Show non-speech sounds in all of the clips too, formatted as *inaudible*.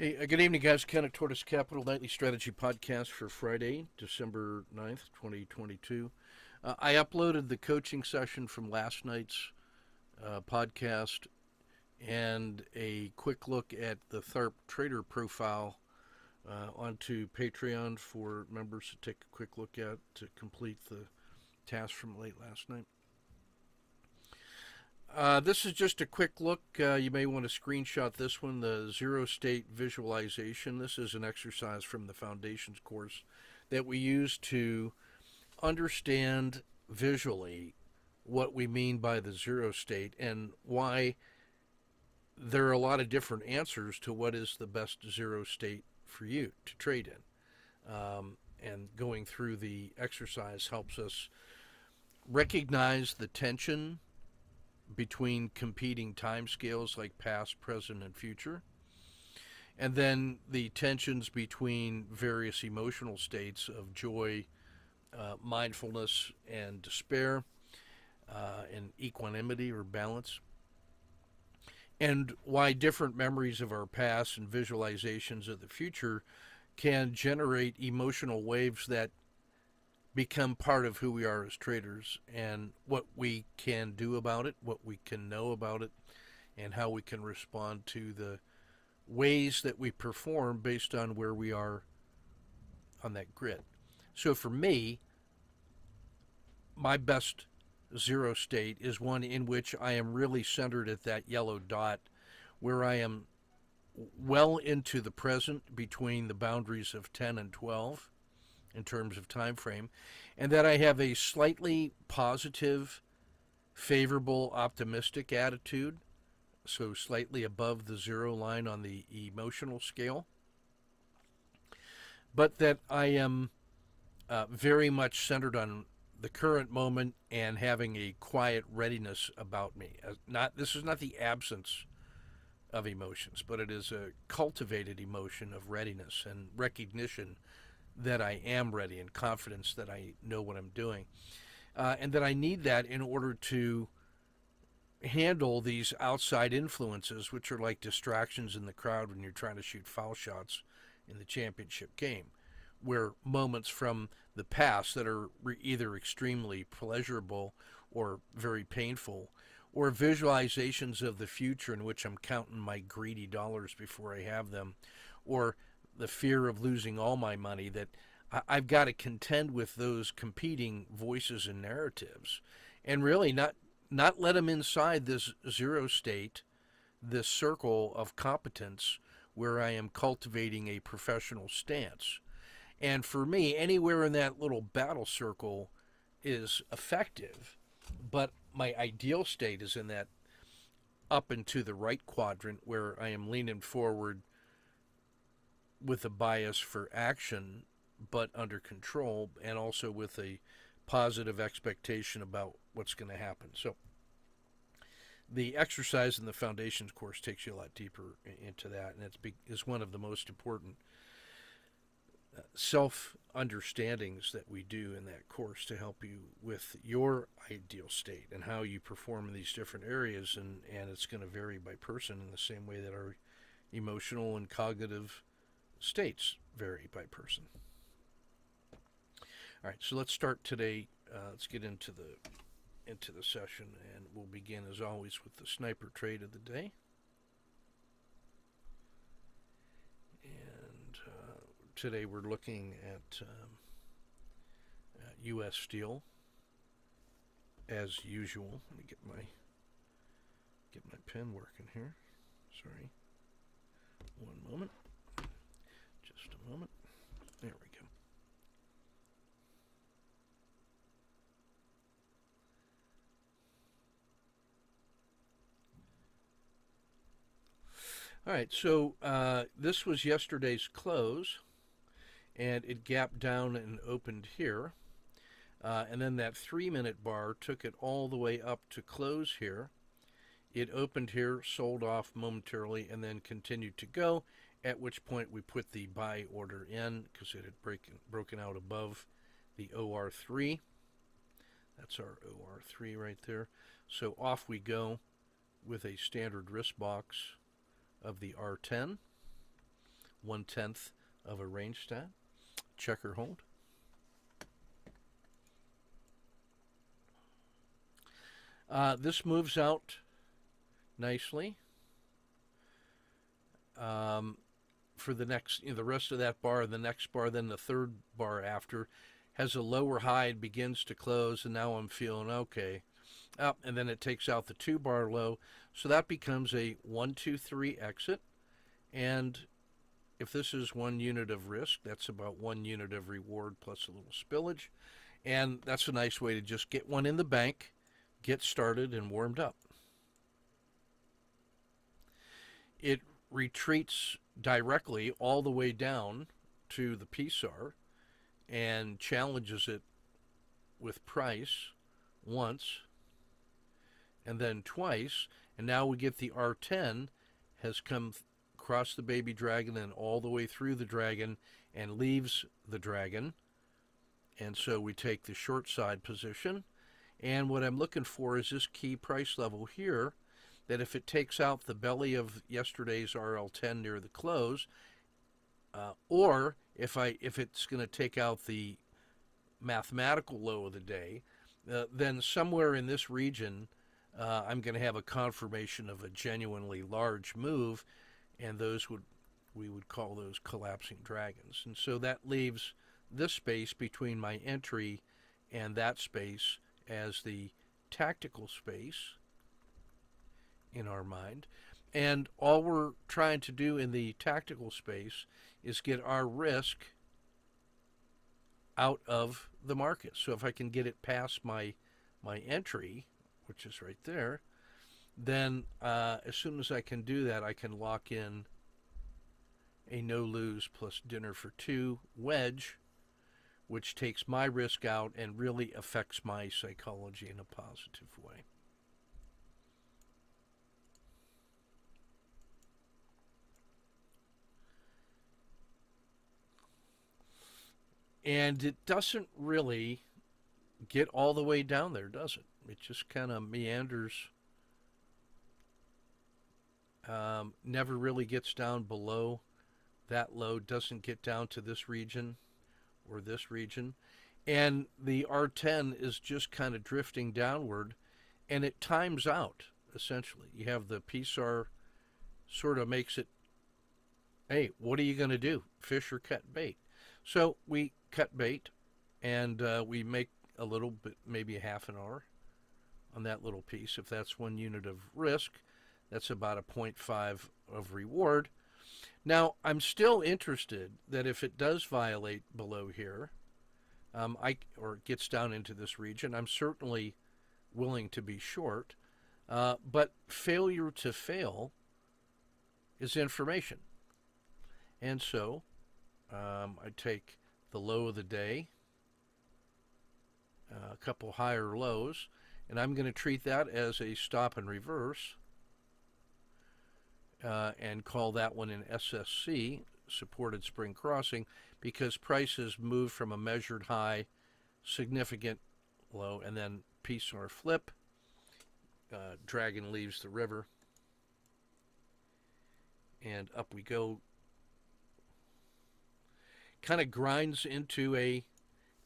Hey, uh, good evening, guys. Ken at Tortoise Capital Nightly Strategy Podcast for Friday, December 9th, 2022. Uh, I uploaded the coaching session from last night's uh, podcast and a quick look at the Tharp Trader profile uh, onto Patreon for members to take a quick look at to complete the task from late last night. Uh, this is just a quick look. Uh, you may want to screenshot this one, the zero state visualization. This is an exercise from the foundations course that we use to understand visually what we mean by the zero state and why there are a lot of different answers to what is the best zero state for you to trade in. Um, and going through the exercise helps us recognize the tension between competing time scales like past, present, and future. And then the tensions between various emotional states of joy, uh, mindfulness, and despair, uh, and equanimity or balance. And why different memories of our past and visualizations of the future can generate emotional waves that become part of who we are as traders and what we can do about it, what we can know about it, and how we can respond to the ways that we perform based on where we are on that grid. So for me, my best zero state is one in which I am really centered at that yellow dot where I am well into the present between the boundaries of 10 and 12 in terms of time frame, and that I have a slightly positive, favorable, optimistic attitude, so slightly above the zero line on the emotional scale, but that I am uh, very much centered on the current moment and having a quiet readiness about me. Uh, not this is not the absence of emotions, but it is a cultivated emotion of readiness and recognition that I am ready and confidence that I know what I'm doing. Uh, and that I need that in order to handle these outside influences, which are like distractions in the crowd when you're trying to shoot foul shots in the championship game, where moments from the past that are either extremely pleasurable or very painful, or visualizations of the future in which I'm counting my greedy dollars before I have them, or the fear of losing all my money that I've got to contend with those competing voices and narratives. And really not not let them inside this zero state this circle of competence where I am cultivating a professional stance. And for me anywhere in that little battle circle is effective but my ideal state is in that up into the right quadrant where I am leaning forward with a bias for action, but under control, and also with a positive expectation about what's going to happen. So, the exercise in the foundations course takes you a lot deeper into that, and it's is one of the most important uh, self understandings that we do in that course to help you with your ideal state and how you perform in these different areas and and it's going to vary by person in the same way that our emotional and cognitive states vary by person. All right, so let's start today. Uh, let's get into the into the session, and we'll begin as always with the sniper trade of the day. And uh, today we're looking at, um, at U.S. Steel as usual. Let me get my get my pen working here. Sorry. One moment moment. There we go. All right, so uh, this was yesterday's close, and it gapped down and opened here. Uh, and then that three minute bar took it all the way up to close here. It opened here, sold off momentarily, and then continued to go at which point we put the buy order in because it had break, broken out above the OR3. That's our OR3 right there. So off we go with a standard risk box of the R10. one tenth of a range stat. Checker hold. Uh, this moves out nicely um, for the next, you know, the rest of that bar, the next bar, then the third bar after has a lower high and begins to close, and now I'm feeling okay. Up, and then it takes out the two bar low, so that becomes a one, two, three exit. And if this is one unit of risk, that's about one unit of reward plus a little spillage. And that's a nice way to just get one in the bank, get started, and warmed up. It retreats directly all the way down to the PSAR and challenges it with price once and then twice. And now we get the R10 has come across the baby dragon and all the way through the dragon and leaves the dragon. And so we take the short side position. And what I'm looking for is this key price level here that if it takes out the belly of yesterday's RL10 near the close, uh, or if I if it's going to take out the mathematical low of the day, uh, then somewhere in this region, uh, I'm going to have a confirmation of a genuinely large move, and those would we would call those collapsing dragons. And so that leaves this space between my entry and that space as the tactical space in our mind. And all we're trying to do in the tactical space is get our risk out of the market. So if I can get it past my my entry, which is right there, then uh, as soon as I can do that, I can lock in a no lose plus dinner for two wedge, which takes my risk out and really affects my psychology in a positive way. And it doesn't really get all the way down there, does it? It just kind of meanders. Um, never really gets down below that low, doesn't get down to this region or this region. And the R10 is just kind of drifting downward and it times out essentially. You have the PSAR sort of makes it, hey, what are you going to do? Fish or cut bait? So we cut bait and uh, we make a little bit, maybe a half an R on that little piece. If that's one unit of risk, that's about a 0.5 of reward. Now, I'm still interested that if it does violate below here, um, I or it gets down into this region, I'm certainly willing to be short. Uh, but failure to fail is information. And so um, I take the low of the day, uh, a couple higher lows, and I'm going to treat that as a stop and reverse uh, and call that one an SSC, supported spring crossing, because prices move from a measured high, significant low, and then PSAR flip. Uh, dragon leaves the river, and up we go kind of grinds into a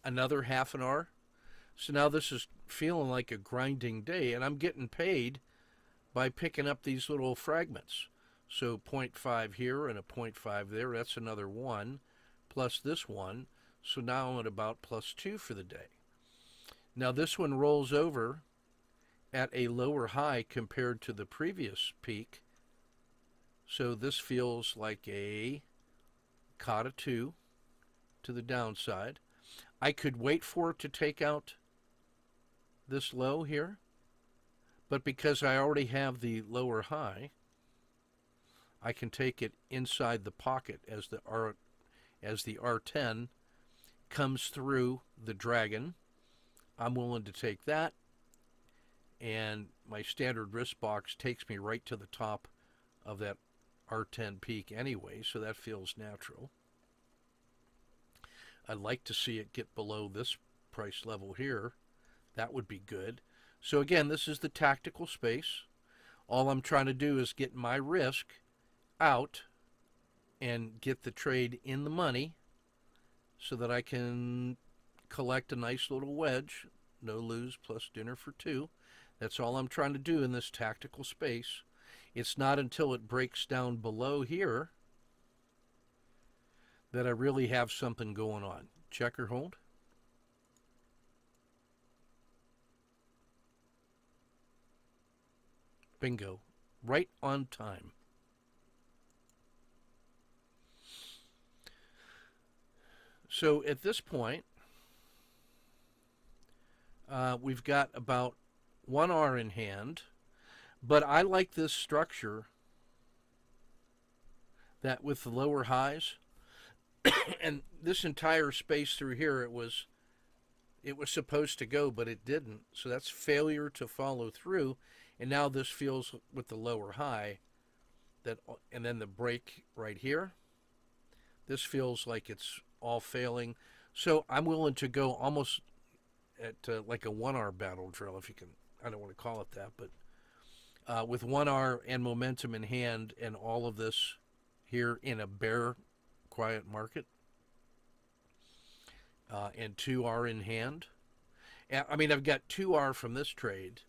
another half an R. So now this is feeling like a grinding day, and I'm getting paid by picking up these little fragments. So 0.5 here and a 0.5 there, that's another one, plus this one. So now I'm at about plus two for the day. Now this one rolls over at a lower high compared to the previous peak. So this feels like a Kata 2 to the downside. I could wait for it to take out this low here, but because I already have the lower high, I can take it inside the pocket as the R as the R10 comes through the dragon. I'm willing to take that and my standard risk box takes me right to the top of that R10 peak anyway, so that feels natural. I'd like to see it get below this price level here. That would be good. So again, this is the tactical space. All I'm trying to do is get my risk out and get the trade in the money so that I can collect a nice little wedge. No lose plus dinner for two. That's all I'm trying to do in this tactical space. It's not until it breaks down below here that I really have something going on. Check or hold. Bingo. Right on time. So at this point, uh, we've got about 1R in hand, but I like this structure that with the lower highs, *coughs* and this entire space through here, it was it was supposed to go, but it didn't. So that's failure to follow through. And now this feels with the lower high that, and then the break right here. This feels like it's all failing. So I'm willing to go almost at uh, like a one hour battle drill, if you can. I don't want to call it that, but uh, with one hour and momentum in hand and all of this here in a bear quiet market, uh, and 2R in hand. I mean, I've got 2R from this trade,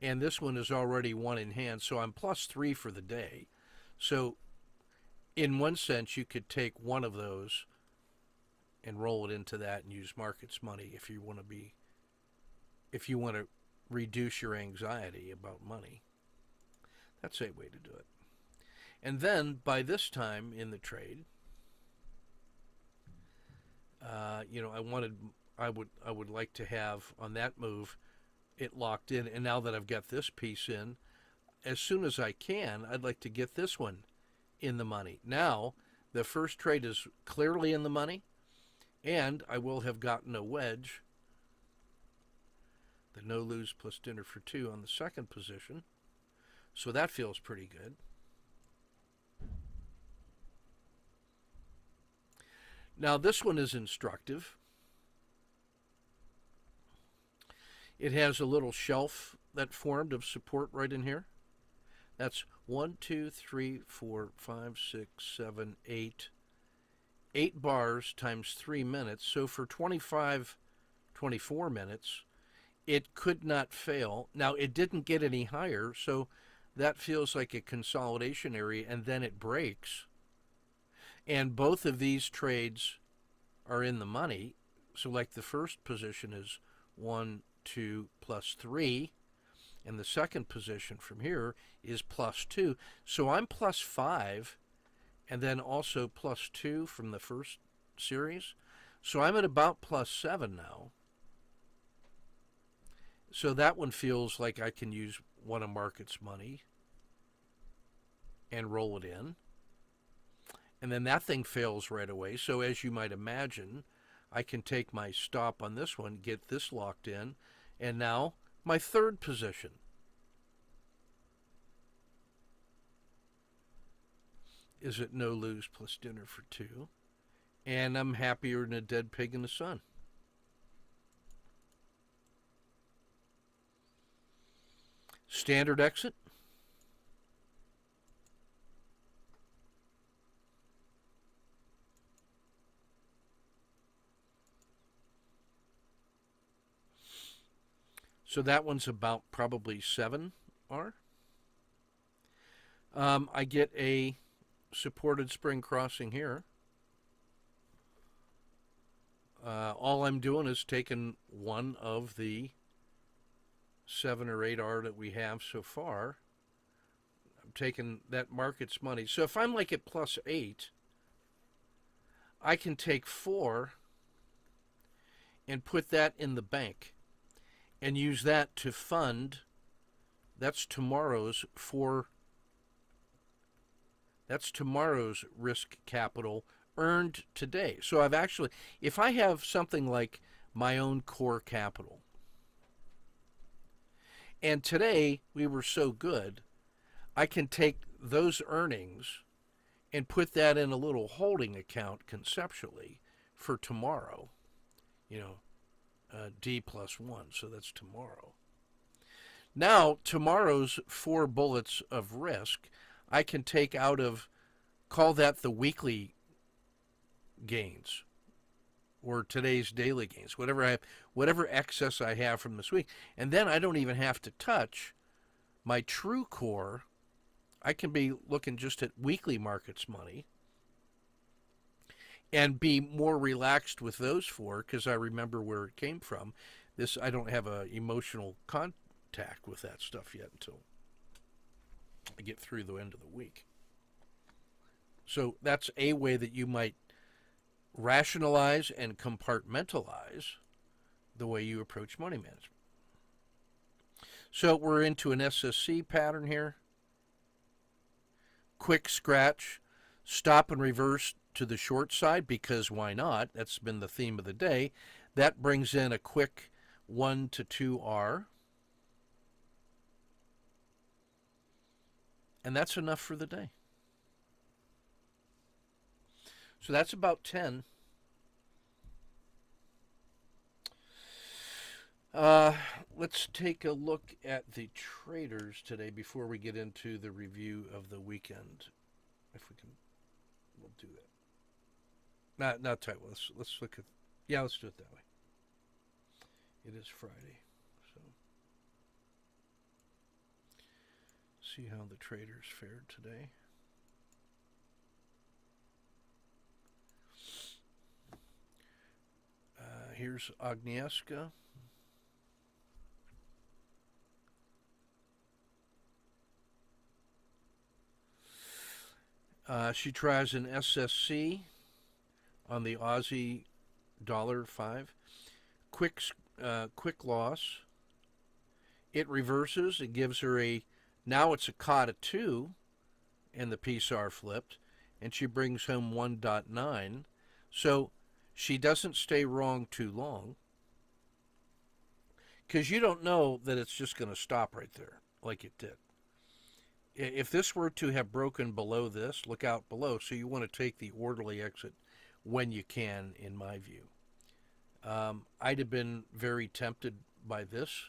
and this one is already 1 in hand, so I'm plus 3 for the day. So, in one sense, you could take one of those and roll it into that and use markets money if you want to be if you want to reduce your anxiety about money. That's a way to do it. And then by this time in the trade, uh, you know, I wanted, I would, I would like to have on that move, it locked in. And now that I've got this piece in, as soon as I can, I'd like to get this one in the money. Now, the first trade is clearly in the money and I will have gotten a wedge, the no lose plus dinner for two on the second position. So that feels pretty good. Now this one is instructive. It has a little shelf that formed of support right in here. That's one, two, three, four, five, six, seven, eight, 8 bars times 3 minutes. So for 25, 24 minutes, it could not fail. Now, it didn't get any higher, so that feels like a consolidation area, and then it breaks. And both of these trades are in the money. So, like the first position is 1, 2, plus 3. And the second position from here is plus 2. So I'm plus 5 and then also plus 2 from the first series. So I'm at about plus 7 now. So that one feels like I can use one of Market's money and roll it in. And then that thing fails right away. So as you might imagine, I can take my stop on this one, get this locked in, and now my third position. is it no lose plus dinner for two. And I'm happier than a dead pig in the sun. Standard exit. So that one's about probably 7 R. Um, I get a supported spring crossing here. Uh, all I'm doing is taking one of the seven or eight R that we have so far. I'm taking that market's money. So if I'm like at plus eight, I can take four and put that in the bank and use that to fund that's tomorrow's for that's tomorrow's risk capital earned today. So I've actually, if I have something like my own core capital, and today we were so good, I can take those earnings and put that in a little holding account conceptually for tomorrow. You know, uh, D plus one, so that's tomorrow. Now, tomorrow's four bullets of risk I can take out of call that the weekly gains or today's daily gains, whatever I have, whatever excess I have from this week. And then I don't even have to touch my true core. I can be looking just at weekly markets money and be more relaxed with those four because I remember where it came from. This I don't have a emotional contact with that stuff yet until I get through the end of the week. So that's a way that you might rationalize and compartmentalize the way you approach money management. So we're into an SSC pattern here. Quick scratch, stop and reverse to the short side because why not? That's been the theme of the day. That brings in a quick 1 to 2R. And that's enough for the day. So that's about 10. Uh, let's take a look at the traders today before we get into the review of the weekend. If we can, we'll do that. Not not tight. Let's let's look at. Yeah, let's do it that way. It is Friday, so see how the traders fared today. Uh, here's Agnieszka. Uh, she tries an SSC on the Aussie dollar five. Quick, uh, quick loss. It reverses. It gives her a. Now it's a Kata two, and the PSAR flipped, and she brings home 1.9. So she doesn't stay wrong too long because you don't know that it's just going to stop right there like it did. If this were to have broken below this, look out below. So you want to take the orderly exit when you can, in my view. Um, I'd have been very tempted by this,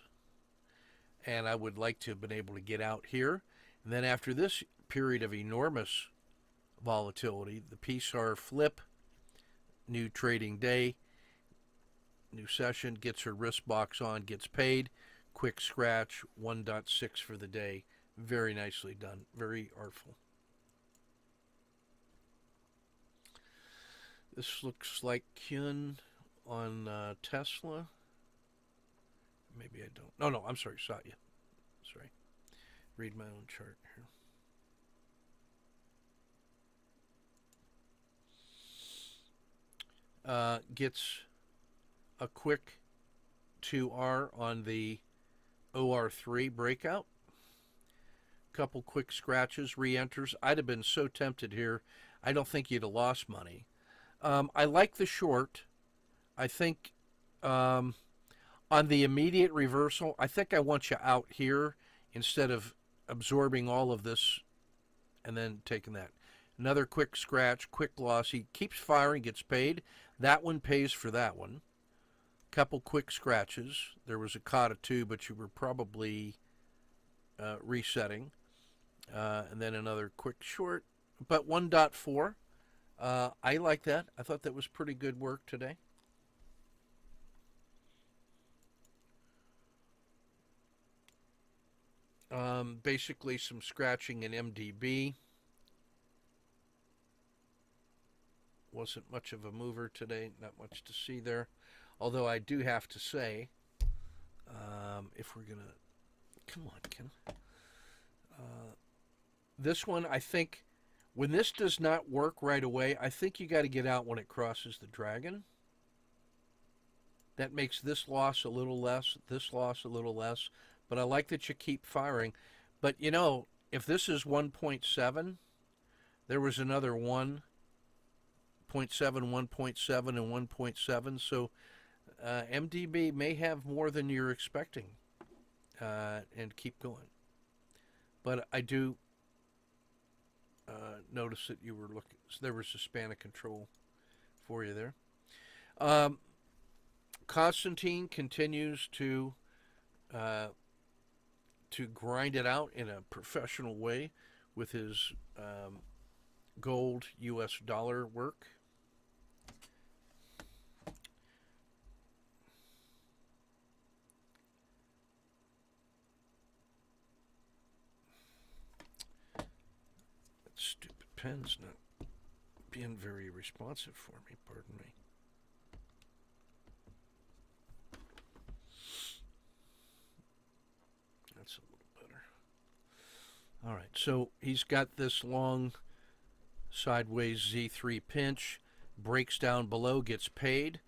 and I would like to have been able to get out here. And then after this period of enormous volatility, the PSAR flip, new trading day, new session, gets her risk box on, gets paid, quick scratch, 1.6 for the day. Very nicely done, very artful. This looks like Kyun on uh, Tesla. Maybe I don't. No, no, I'm sorry, Satya. Sorry. Read my own chart here. Uh, gets a quick 2R on the OR3 breakout. Couple quick scratches, re-enters. I'd have been so tempted here. I don't think you'd have lost money. Um, I like the short. I think um, on the immediate reversal, I think I want you out here instead of absorbing all of this and then taking that. Another quick scratch, quick loss. He keeps firing, gets paid. That one pays for that one. Couple quick scratches. There was a Kata two, but you were probably uh, resetting. Uh, and then another quick short. But 1.4 uh, I like that. I thought that was pretty good work today. Um, basically, some scratching in MDB. Wasn't much of a mover today, not much to see there. Although I do have to say, um, if we're going to. Come on, Ken. Uh, this one, I think when this does not work right away, I think you got to get out when it crosses the dragon. That makes this loss a little less, this loss a little less. But I like that you keep firing. But you know, if this is 1.7, there was another 1.7, 1.7, and 1.7. So uh, MDB may have more than you're expecting uh, and keep going. But I do uh, notice that you were looking. So there was a span of control for you there. Um, Constantine continues to uh, to grind it out in a professional way with his um, gold US dollar work. That stupid pen's not being very responsive for me, pardon me. That's a little better. All right, so he's got this long sideways Z3 pinch, breaks down below, gets paid,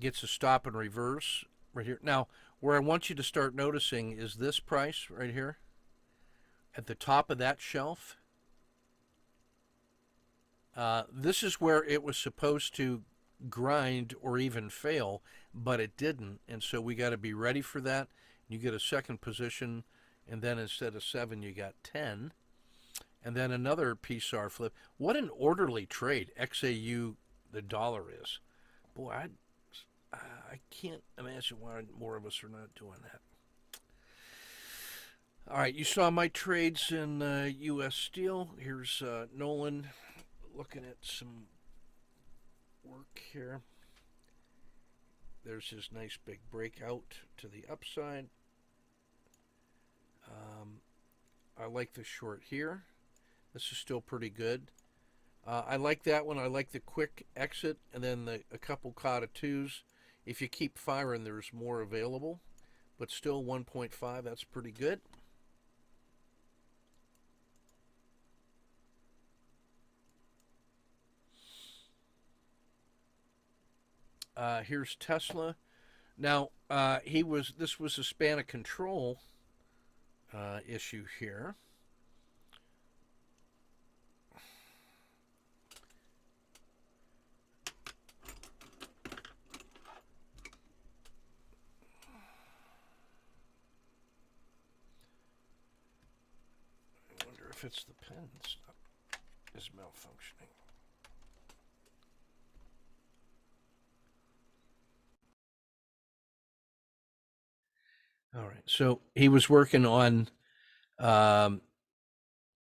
gets a stop and reverse right here. Now, where I want you to start noticing is this price right here at the top of that shelf. Uh, this is where it was supposed to grind or even fail, but it didn't. And so we got to be ready for that. You get a second position, and then instead of seven, you got 10. And then another PSAR flip. What an orderly trade XAU the dollar is. Boy, I, I can't imagine why more of us are not doing that. All right, you saw my trades in uh, U.S. Steel. Here's uh, Nolan looking at some work here. There's his nice big breakout to the upside. Um, I like the short here. This is still pretty good. Uh, I like that one. I like the quick exit and then the, a couple kata twos. If you keep firing, there's more available, but still 1.5. That's pretty good. Uh, here's Tesla. Now uh, he was. This was a span of control uh, issue here. I wonder if it's the pen is malfunctioning. All right. So he was working on um,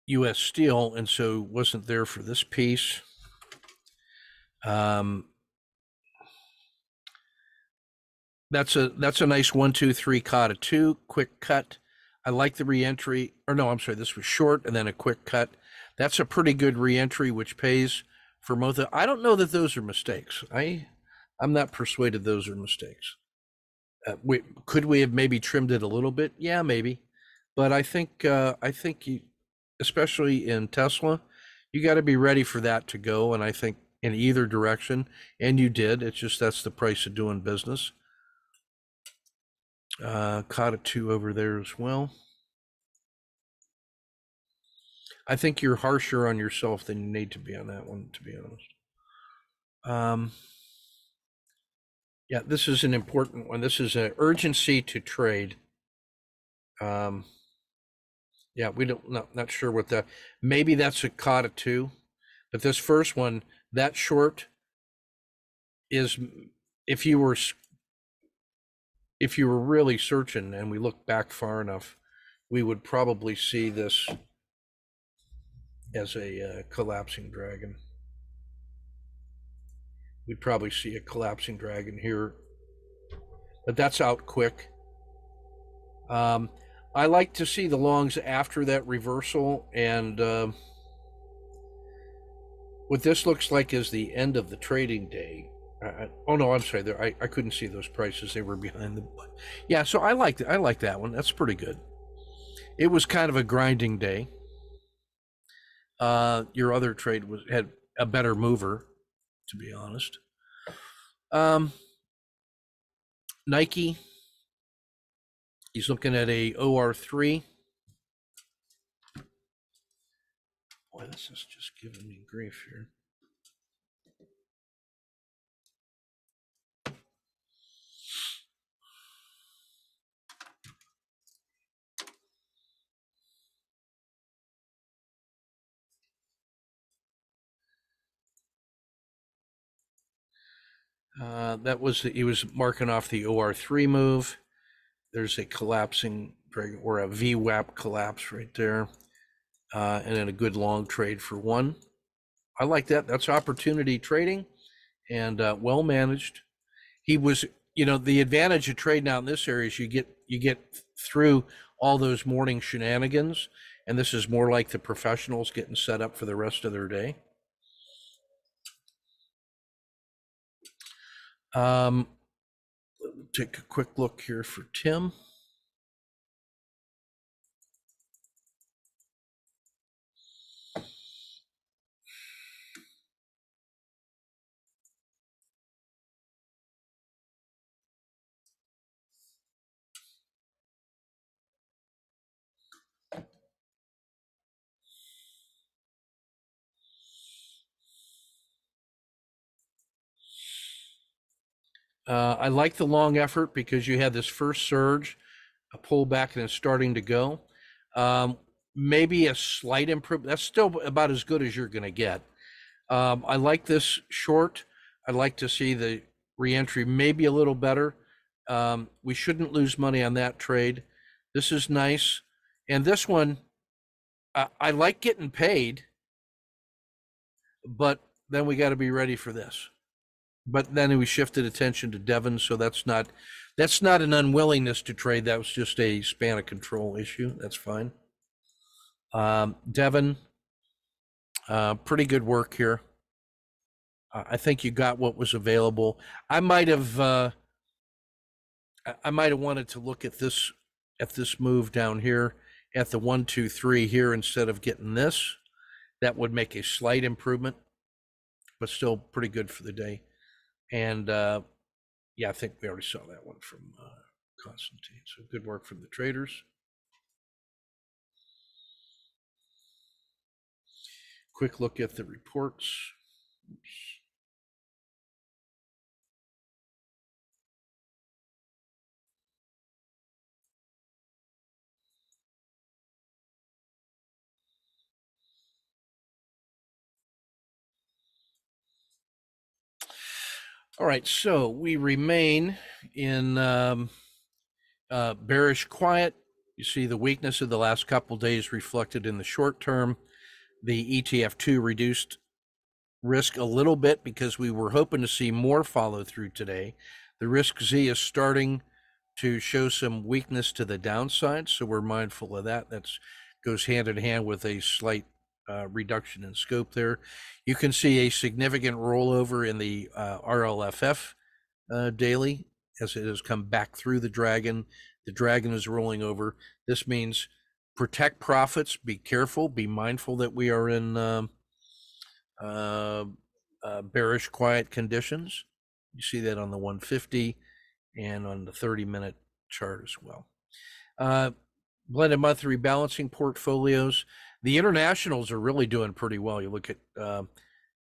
U.S. Steel, and so wasn't there for this piece. Um, that's a that's a nice one, two, three kata two quick cut. I like the reentry. Or no, I'm sorry, this was short and then a quick cut. That's a pretty good reentry, which pays for Motha. I don't know that those are mistakes. I I'm not persuaded those are mistakes. Uh, we, could we have maybe trimmed it a little bit? Yeah, maybe. But I think uh, I think you, especially in Tesla, you got to be ready for that to go. And I think in either direction, and you did. It's just that's the price of doing business. Uh, caught it two over there as well. I think you're harsher on yourself than you need to be on that one, to be honest. Um, yeah, this is an important one. This is an urgency to trade. Um, yeah, we don't not not sure what that. Maybe that's a kata too, but this first one, that short, is if you were if you were really searching and we look back far enough, we would probably see this as a uh, collapsing dragon we'd probably see a collapsing dragon here. But that's out quick. Um, I like to see the longs after that reversal, and uh, what this looks like is the end of the trading day. Oh no, I'm sorry. There, I, I couldn't see those prices; they were behind the. Yeah, so I like I like that one. That's pretty good. It was kind of a grinding day. Uh, your other trade was had a better mover to be honest. Um, Nike, he's looking at a OR3. Boy, this is just giving me grief here. Uh, that was he was marking off the OR3 move. There's a collapsing or a VWAP collapse right there, uh, and then a good long trade for one. I like that. That's opportunity trading and uh, well managed. He was, you know, the advantage of trading out in this area is you get you get through all those morning shenanigans, and this is more like the professionals getting set up for the rest of their day. Um, take a quick look here for Tim. Uh, I like the long effort because you had this first surge, a pullback, and it's starting to go. Um, maybe a slight improvement. That's still about as good as you're going to get. Um, I like this short. I'd like to see the reentry maybe a little better. Um, we shouldn't lose money on that trade. This is nice. And this one, I, I like getting paid, but then we got to be ready for this. But then we shifted attention to Devon, so that's not that's not an unwillingness to trade. That was just a span of control issue. That's fine. Um, Devon, uh, pretty good work here. I think you got what was available. I might have uh, I might have wanted to look at this at this move down here at the one two three here instead of getting this. That would make a slight improvement, but still pretty good for the day. And uh, yeah, I think we already saw that one from uh, Constantine. So good work from the traders. Quick look at the reports. Oops. All right, so we remain in um, uh, bearish quiet. You see the weakness of the last couple days reflected in the short term. The ETF2 reduced risk a little bit because we were hoping to see more follow through today. The risk Z is starting to show some weakness to the downside, so we're mindful of that. That goes hand in hand with a slight uh, reduction in scope there. You can see a significant rollover in the uh, RLFF uh, daily as it has come back through the dragon. The dragon is rolling over. This means protect profits, be careful, be mindful that we are in um, uh, uh, bearish quiet conditions. You see that on the 150 and on the 30 minute chart as well. Uh, blended monthly rebalancing portfolios the internationals are really doing pretty well. You look at um,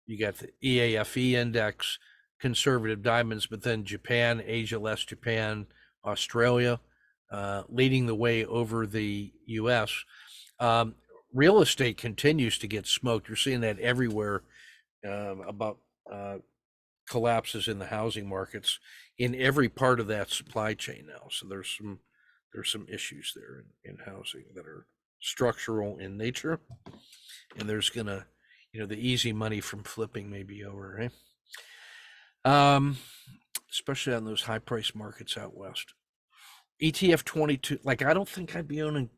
you got the EAFE index, conservative diamonds, but then Japan, Asia less Japan, Australia, uh, leading the way over the U.S. Um, real estate continues to get smoked. You're seeing that everywhere uh, about uh, collapses in the housing markets in every part of that supply chain now. So there's some there's some issues there in, in housing that are structural in nature. And there's gonna, you know, the easy money from flipping may be over, right? Um, especially on those high price markets out west. ETF 22, like I don't think I'd be owning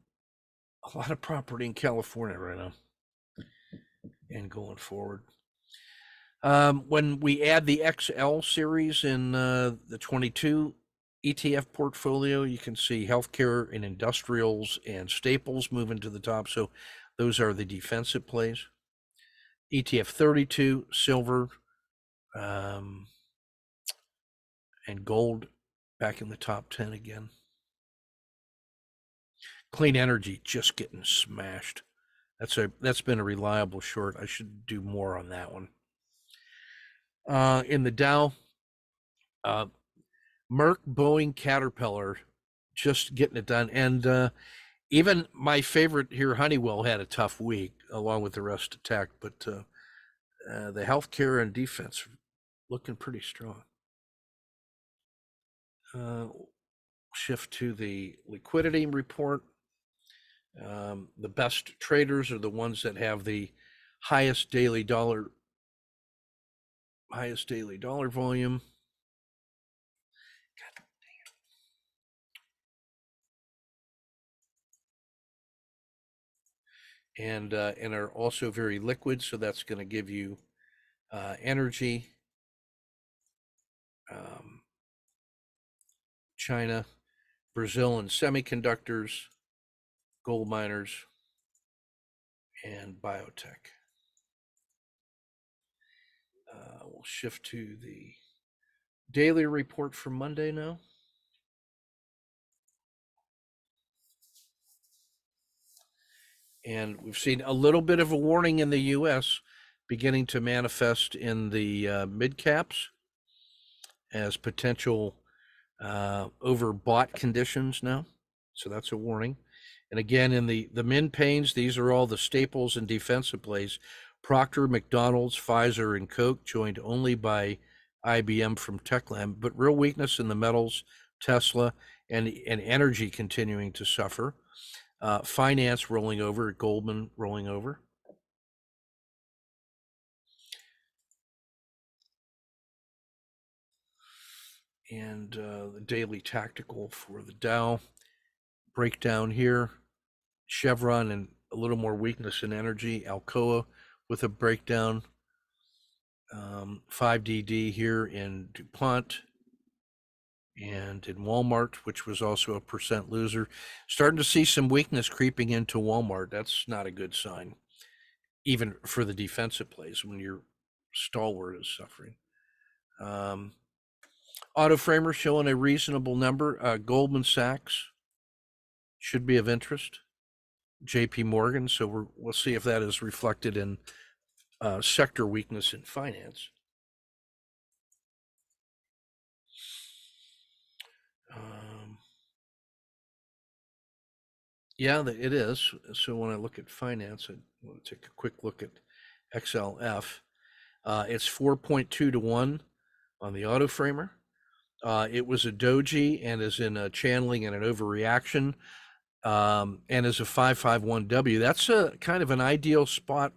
a lot of property in California right now and going forward. Um, when we add the XL series in uh, the 22 ETF portfolio, you can see healthcare and industrials and staples moving to the top. So those are the defensive plays. ETF 32, silver, um, and gold back in the top 10 again. Clean energy just getting smashed. That's a that's been a reliable short. I should do more on that one. Uh, in the Dow, uh, Merck, Boeing, Caterpillar, just getting it done. And uh, even my favorite here, Honeywell, had a tough week along with the rest of tech, but uh, uh, the healthcare and defense looking pretty strong. Uh, shift to the liquidity report. Um, the best traders are the ones that have the highest daily dollar highest daily dollar volume. And uh, and are also very liquid, so that's going to give you uh, energy. Um, China, Brazil, and semiconductors, gold miners, and biotech. Uh, we'll shift to the daily report for Monday now. And we've seen a little bit of a warning in the US beginning to manifest in the uh, mid caps as potential uh, overbought conditions now. So that's a warning. And again, in the, the min pains, these are all the staples and defensive plays. Procter, McDonald's, Pfizer, and Coke, joined only by IBM from Techland, but real weakness in the metals, Tesla, and, and energy continuing to suffer. Uh, finance rolling over, Goldman rolling over. And uh, the daily tactical for the Dow breakdown here. Chevron and a little more weakness in energy. Alcoa with a breakdown. Um, 5DD here in DuPont and in Walmart, which was also a percent loser. Starting to see some weakness creeping into Walmart. That's not a good sign, even for the defensive plays when your stalwart is suffering. Um, auto framer showing a reasonable number. Uh, Goldman Sachs should be of interest. JP Morgan. So we're, we'll see if that is reflected in uh, sector weakness in finance. Yeah, it is. So when I look at finance, I want to take a quick look at XLF. Uh, it's 4.2 to 1 on the auto framer. Uh, it was a doji and is in a channeling and an overreaction um, and is a 551W. That's a kind of an ideal spot.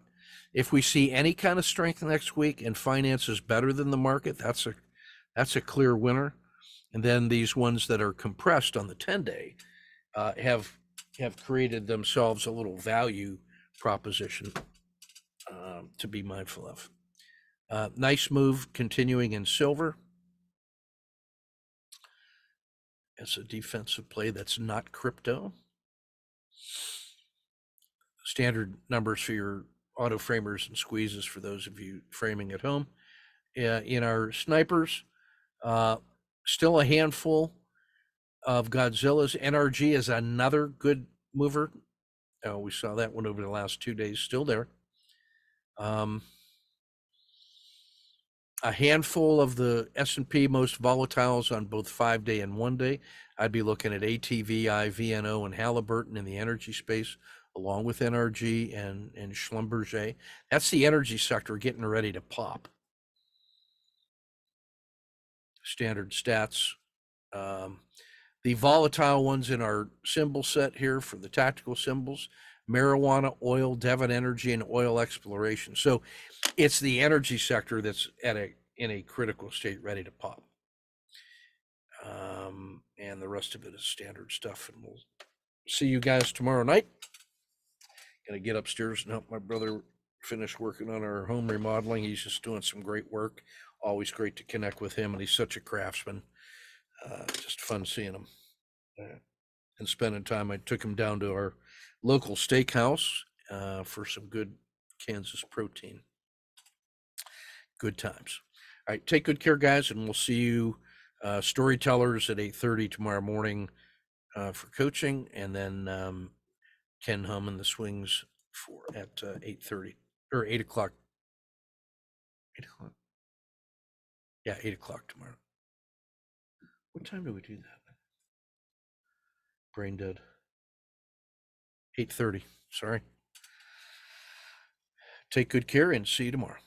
If we see any kind of strength next week and finance is better than the market, that's a that's a clear winner. And then these ones that are compressed on the 10 day uh, have have created themselves a little value proposition um, to be mindful of. Uh, nice move continuing in silver. It's a defensive play that's not crypto standard numbers for your auto framers and squeezes for those of you framing at home. Uh, in our snipers, uh, still a handful of Godzilla's. NRG is another good mover. Oh, we saw that one over the last two days, still there. Um, a handful of the S&P most volatiles on both five day and one day. I'd be looking at ATVI, VNO, and Halliburton in the energy space, along with NRG and, and Schlumberger. That's the energy sector getting ready to pop. Standard stats. Um, the volatile ones in our symbol set here for the tactical symbols marijuana, oil, Devon Energy, and oil exploration. So it's the energy sector that's at a in a critical state, ready to pop. Um, and the rest of it is standard stuff. And we'll see you guys tomorrow night. Gonna get upstairs and help my brother finish working on our home remodeling. He's just doing some great work. Always great to connect with him, and he's such a craftsman. Uh, just fun seeing him and spending time. I took him down to our local steakhouse uh, for some good Kansas protein. Good times. All right, take good care, guys, and we'll see you uh, storytellers at eight thirty tomorrow morning uh, for coaching, and then um, Ken Hum and the Swings for at uh, eight thirty or eight o'clock. Eight o'clock. Yeah, eight o'clock tomorrow. What time do we do that? Brain dead. Eight thirty. Sorry. Take good care and see you tomorrow.